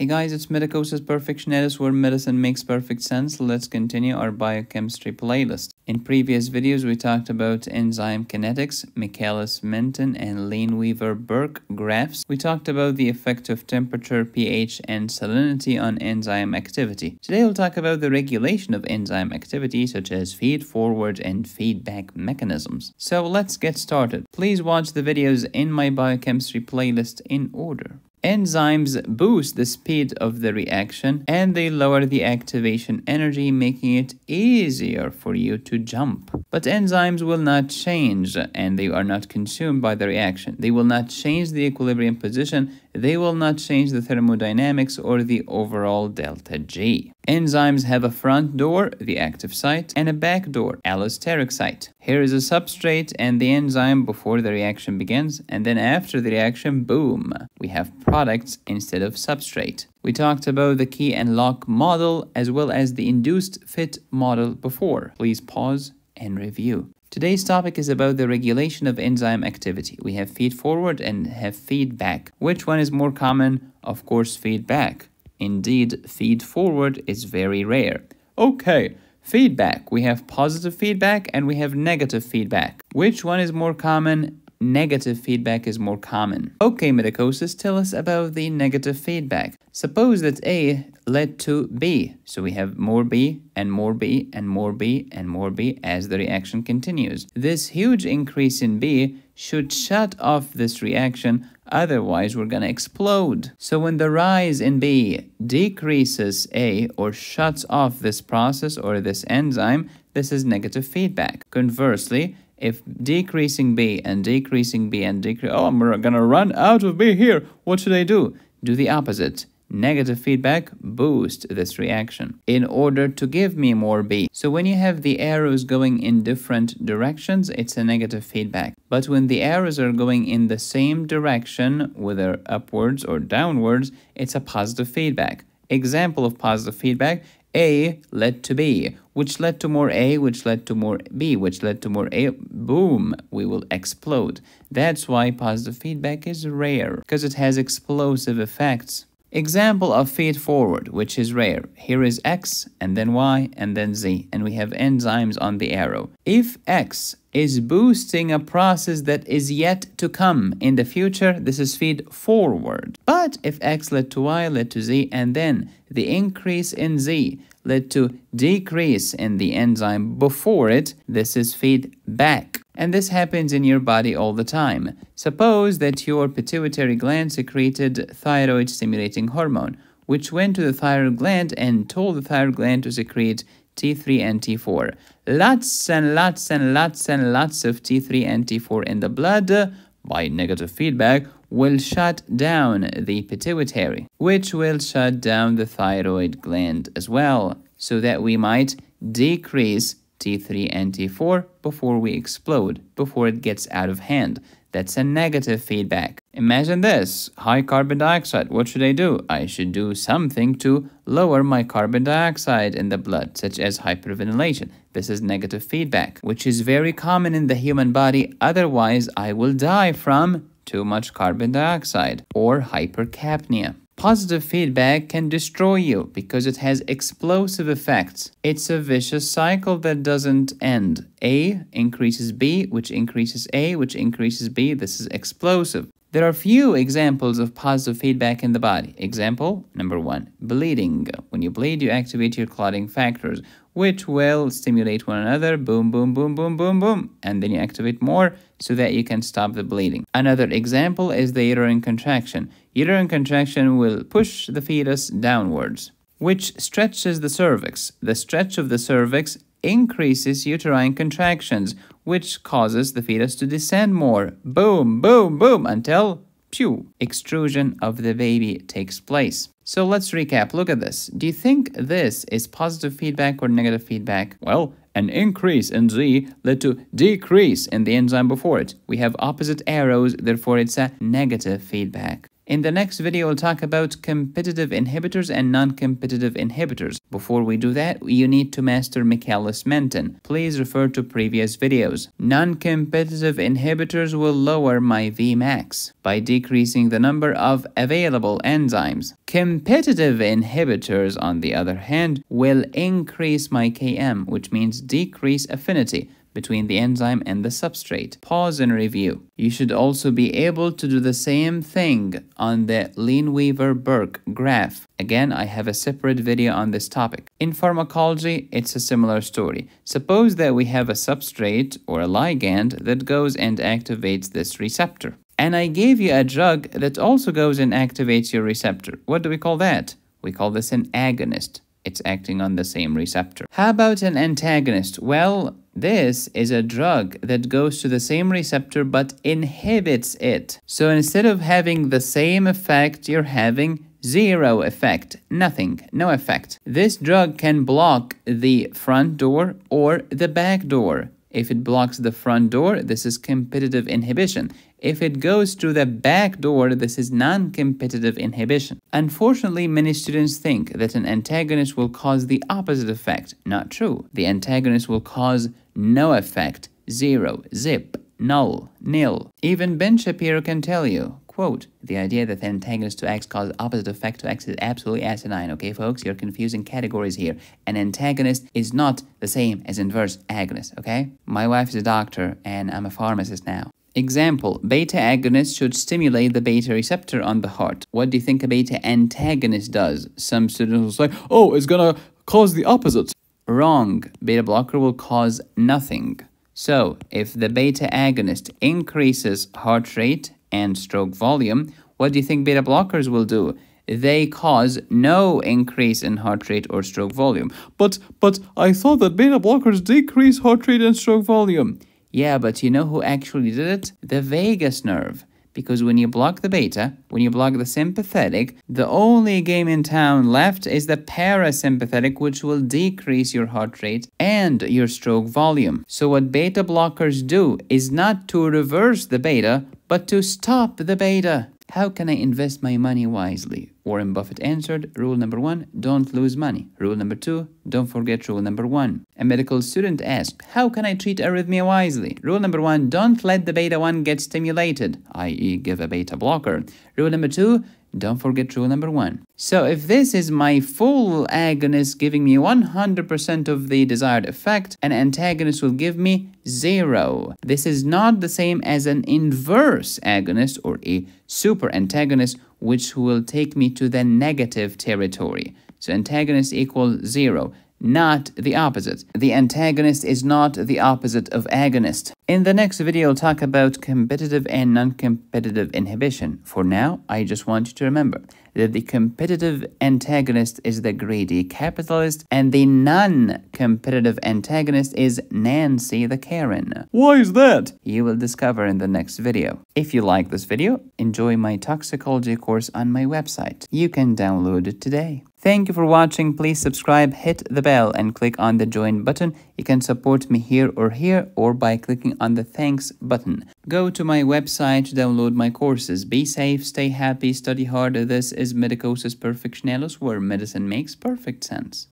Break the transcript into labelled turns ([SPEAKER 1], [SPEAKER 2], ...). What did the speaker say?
[SPEAKER 1] Hey guys, it's Medicosis Perfectionalis where medicine makes perfect sense. Let's continue our biochemistry playlist. In previous videos, we talked about enzyme kinetics, Michaelis-Menten and Lineweaver-Burk graphs. We talked about the effect of temperature, pH, and salinity on enzyme activity. Today, we'll talk about the regulation of enzyme activity, such as feed-forward and feedback mechanisms. So let's get started. Please watch the videos in my biochemistry playlist in order. Enzymes boost the speed of the reaction and they lower the activation energy, making it easier for you to jump. But enzymes will not change and they are not consumed by the reaction. They will not change the equilibrium position they will not change the thermodynamics or the overall delta G. Enzymes have a front door, the active site, and a back door, allosteric site. Here is a substrate and the enzyme before the reaction begins, and then after the reaction, boom, we have products instead of substrate. We talked about the key and lock model as well as the induced fit model before. Please pause and review. Today's topic is about the regulation of enzyme activity. We have feed forward and have feedback. Which one is more common? Of course, feedback. Indeed, feed forward is very rare. Okay, feedback. We have positive feedback and we have negative feedback. Which one is more common? Negative feedback is more common. Okay, medicosis, tell us about the negative feedback. Suppose that A led to B. So we have more B and more B and more B and more B as the reaction continues. This huge increase in B should shut off this reaction, otherwise we're going to explode. So when the rise in B decreases A or shuts off this process or this enzyme, this is negative feedback. Conversely, if decreasing B and decreasing B and decrease, oh, I'm gonna run out of B here, what should I do? Do the opposite negative feedback boost this reaction in order to give me more B. So when you have the arrows going in different directions, it's a negative feedback. But when the arrows are going in the same direction, whether upwards or downwards, it's a positive feedback. Example of positive feedback, A led to B, which led to more A, which led to more B, which led to more A. Boom, we will explode. That's why positive feedback is rare, because it has explosive effects. Example of feed forward, which is rare. Here is X and then Y and then Z, and we have enzymes on the arrow. If X is boosting a process that is yet to come in the future, this is feed forward. But if X led to Y, led to Z, and then the increase in Z led to decrease in the enzyme before it, this is feed back. And this happens in your body all the time. Suppose that your pituitary gland secreted thyroid stimulating hormone, which went to the thyroid gland and told the thyroid gland to secrete T3 and T4. Lots and lots and lots and lots of T3 and T4 in the blood uh, by negative feedback will shut down the pituitary, which will shut down the thyroid gland as well, so that we might decrease T3 and T4 before we explode, before it gets out of hand. That's a negative feedback. Imagine this, high carbon dioxide. What should I do? I should do something to lower my carbon dioxide in the blood, such as hyperventilation. This is negative feedback, which is very common in the human body. Otherwise, I will die from too much carbon dioxide or hypercapnia. Positive feedback can destroy you because it has explosive effects. It's a vicious cycle that doesn't end. A increases B, which increases A, which increases B. This is explosive. There are few examples of positive feedback in the body. Example number one, bleeding. When you bleed, you activate your clotting factors, which will stimulate one another. Boom, boom, boom, boom, boom, boom. And then you activate more so that you can stop the bleeding. Another example is the uterine contraction. Uterine contraction will push the fetus downwards, which stretches the cervix. The stretch of the cervix increases uterine contractions, which causes the fetus to descend more. Boom, boom, boom, until pew, extrusion of the baby takes place. So let's recap. Look at this. Do you think this is positive feedback or negative feedback? Well, an increase in Z led to decrease in the enzyme before it. We have opposite arrows, therefore it's a negative feedback. In the next video, we'll talk about competitive inhibitors and non-competitive inhibitors. Before we do that, you need to master Michaelis-Menten. Please refer to previous videos. Non-competitive inhibitors will lower my Vmax by decreasing the number of available enzymes. Competitive inhibitors, on the other hand, will increase my Km, which means decrease affinity between the enzyme and the substrate. Pause and review. You should also be able to do the same thing on the Lineweaver-Burk graph. Again, I have a separate video on this topic. In pharmacology, it's a similar story. Suppose that we have a substrate or a ligand that goes and activates this receptor. And I gave you a drug that also goes and activates your receptor. What do we call that? We call this an agonist. It's acting on the same receptor. How about an antagonist? Well, this is a drug that goes to the same receptor but inhibits it. So instead of having the same effect, you're having zero effect, nothing, no effect. This drug can block the front door or the back door. If it blocks the front door, this is competitive inhibition. If it goes through the back door, this is non-competitive inhibition. Unfortunately, many students think that an antagonist will cause the opposite effect. Not true. The antagonist will cause no effect, zero, zip, null, nil. Even Ben Shapiro can tell you, quote, the idea that the antagonist to X causes opposite effect to X is absolutely asinine, okay folks? You're confusing categories here. An antagonist is not the same as inverse agonist, okay? My wife is a doctor and I'm a pharmacist now. Example, beta agonist should stimulate the beta receptor on the heart. What do you think a beta antagonist does? Some students will say, oh, it's gonna cause the opposite. Wrong. Beta blocker will cause nothing. So, if the beta agonist increases heart rate and stroke volume, what do you think beta blockers will do? They cause no increase in heart rate or stroke volume. But but I thought that beta blockers decrease heart rate and stroke volume. Yeah, but you know who actually did it? The vagus nerve. Because when you block the beta, when you block the sympathetic, the only game in town left is the parasympathetic, which will decrease your heart rate and your stroke volume. So what beta blockers do is not to reverse the beta, but to stop the beta. How can I invest my money wisely? Warren Buffett answered, Rule number one, don't lose money. Rule number two, don't forget rule number one. A medical student asked, How can I treat arrhythmia wisely? Rule number one, don't let the beta 1 get stimulated, i.e., give a beta blocker. Rule number two, don't forget rule number one. So if this is my full agonist giving me 100% of the desired effect, an antagonist will give me zero. This is not the same as an inverse agonist or a super antagonist, which will take me to the negative territory. So antagonist equals zero not the opposite. The antagonist is not the opposite of agonist. In the next video, I'll talk about competitive and non-competitive inhibition. For now, I just want you to remember that the competitive antagonist is the greedy capitalist and the non-competitive antagonist is Nancy the Karen.
[SPEAKER 2] Why is that?
[SPEAKER 1] You will discover in the next video. If you like this video, enjoy my toxicology course on my website. You can download it today. Thank you for watching. Please subscribe, hit the bell, and click on the join button. You can support me here or here or by clicking on the thanks button. Go to my website to download my courses. Be safe, stay happy, study hard. This is Medicosis Perfectionalis where medicine makes perfect sense.